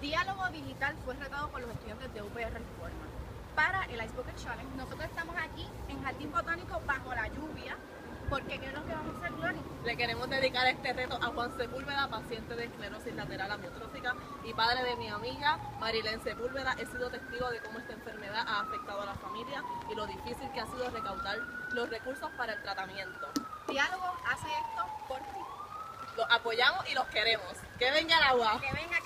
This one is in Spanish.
Diálogo Digital fue retado por los estudiantes de UPR Reforma. Para el Ice Bucket Challenge, nosotros estamos aquí en Jardín Botánico bajo la lluvia. porque ¿qué es lo que vamos a hacer, Glory? Le queremos dedicar este reto a Juan Sepúlveda, paciente de esclerosis lateral amiotrófica y padre de mi amiga Marilén Sepúlveda. He sido testigo de cómo esta enfermedad ha afectado a la familia y lo difícil que ha sido recaudar los recursos para el tratamiento. Diálogo hace esto por ti. Los apoyamos y los queremos. ¡Que venga el agua! Que venga.